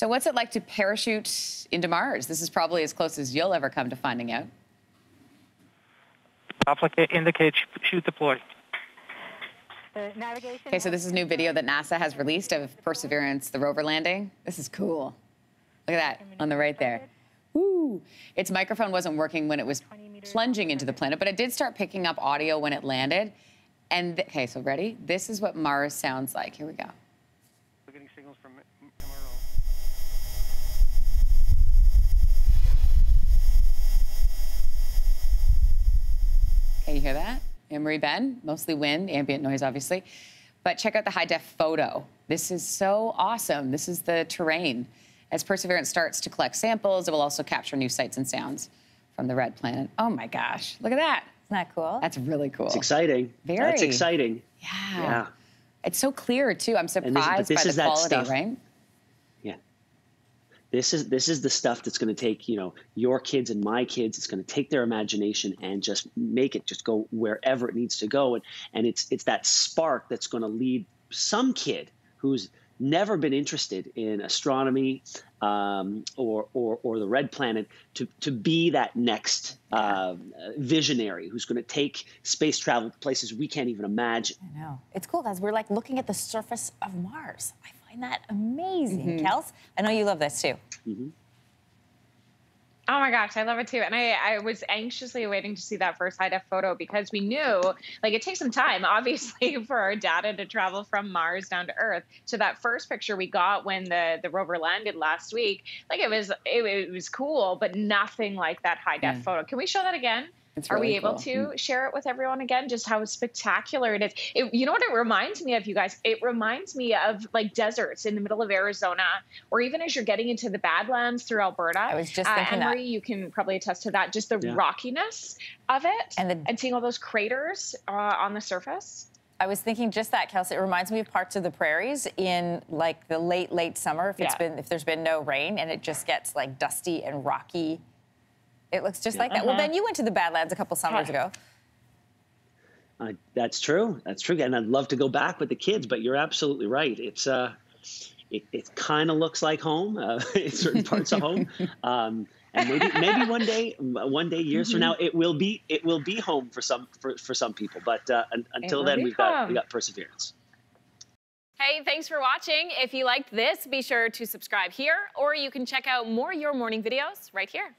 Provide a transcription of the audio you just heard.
So, what's it like to parachute into Mars? This is probably as close as you'll ever come to finding out. Applicate indicate chute deployed. Okay, so this is new video that NASA has released of Perseverance, the rover landing. This is cool. Look at that on the right there. Woo! Its microphone wasn't working when it was plunging into the planet, but it did start picking up audio when it landed. And th- okay, so ready? This is what Mars sounds like. Here we go. We're getting signals from MRO. Hear that? Anne-Marie Ben, mostly wind, ambient noise, obviously. But check out the high def photo. This is so awesome. This is the terrain. As Perseverance starts to collect samples, it will also capture new sights and sounds from the red planet. Oh my gosh, look at that. Isn't that cool? That's really cool. It's exciting. Very. That's exciting. Yeah. Yeah. It's so clear too. I'm this- surprised but this by is the that quality, stuff- right? This is this is the stuff that's going to take you know your kids and my kids. It's going to take their imagination and just make it just go wherever it needs to go. And and it's it's that spark that's going to lead some kid who's never been interested in astronomy um, or, or or the red planet to to be that next uh, visionary who's going to take space travel to places we can't even imagine. I know. It's cool because we're like looking at the surface of Mars. I find that amazing. Mm-hmm. Kels, I know you love this too. Mm-hmm. Oh my gosh, I love it too. And I, I was anxiously waiting to see that first high def photo because we knew like it takes some time, obviously, for our data to travel from Mars down to Earth. So that first picture we got when the, the rover landed last week, like it was it, it was cool, but nothing like that high def Yeah. photo. Can we show that again? It's Are we able cool. to share it with everyone again? Just how spectacular it is. It, you know what it reminds me of, you guys? It reminds me of like deserts in the middle of Arizona, or even as you're getting into the Badlands through Alberta. I was just uh, thinking that. Anne-Marie, you can probably attest to that. Just the Yeah. rockiness of it, And the- seeing all those craters uh, on the surface. I was thinking just that, Kelsey. It reminds me of parts of the prairies in like the late, late summer. If it's Yeah. been if there's been no rain and it just gets like dusty and rocky. It looks just like that. Well, Uh-huh. Ben, you went to the Badlands a couple summers Yeah. ago. Uh, that's true. That's true. And I'd love to go back with the kids, but you're absolutely right. It's uh, it, it kind of looks like home uh, in certain parts of home. Um, and maybe maybe one day, one day, years from now, it will be it will be home for some for, for some people. But uh, un, until then, we've got we got perseverance. Hey, thanks for watching. If you liked this, be sure to subscribe here, or you can check out more Your Morning videos right here.